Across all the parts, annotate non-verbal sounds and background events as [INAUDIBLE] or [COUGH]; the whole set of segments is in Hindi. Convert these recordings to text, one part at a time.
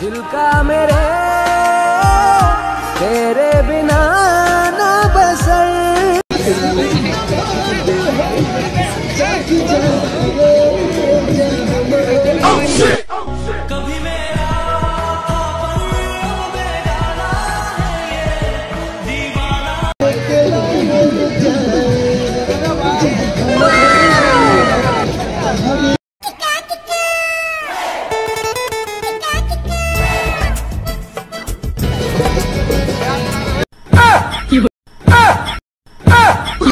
छिलका मेरे तेरे बिना ना बसर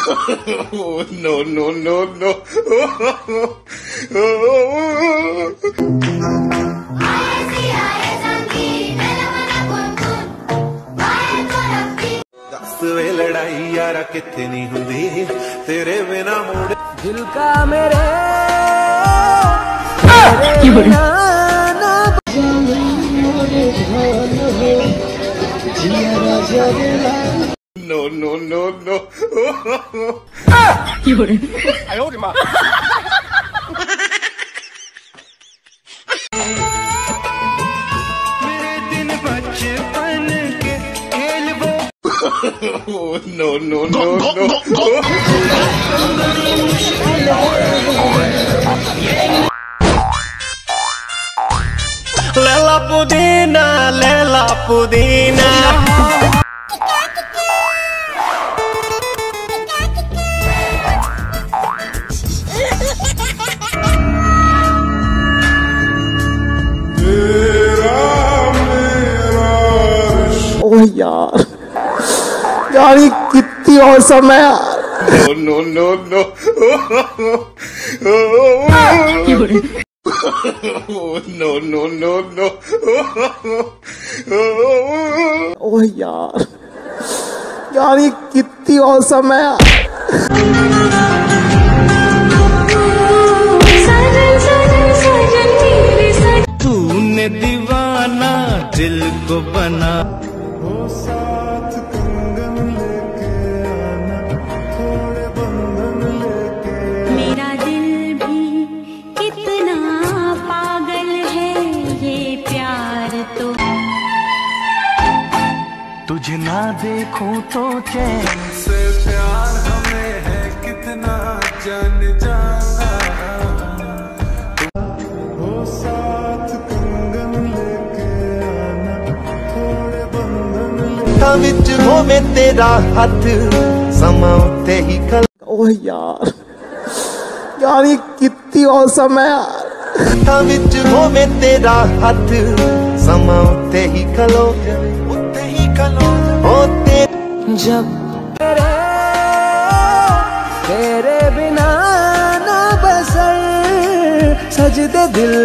[LAUGHS] no, no, no, no. Oh, वे लड़ाई यारा कितनी तेरे बिना मोड़। दिल का मेरे जिया राजा no, no, no, no. ah! 有人。哎呦我的妈！oh, no, no, no, go, go, no. no no no no no. Lela Pudina. ओह यार यार ये कितनी औसम है। यार no. 有人，Oh, no, no, no, no. यार यार ये कितनी औसम है। यार तुझे ना देखूँ तो चैन से प्यार हमें है कितना जान जाना बंधन लेके ਵਿੱਚ ਹੋਵੇ ਤੇਰਾ ਹੱਥ ਸਮਾਂ ਉੱਤੇ ਹੀ ਖਲ ओह यार यार ये कितनी औसम है यार ਹੱਥਾਂ ਵਿੱਚ ਹੋਵੇ ਤੇਰਾ ਹੱਥ ਸਮਾਂ ਉੱਤੇ ਹੀ ਖਲੋ ਜਾਵੇ ਉੱਤੇ ਹੀ ਖਲੋ ਹੋ ਤੇ जब तेरे तेरे बिना ना बसर सजदे दिल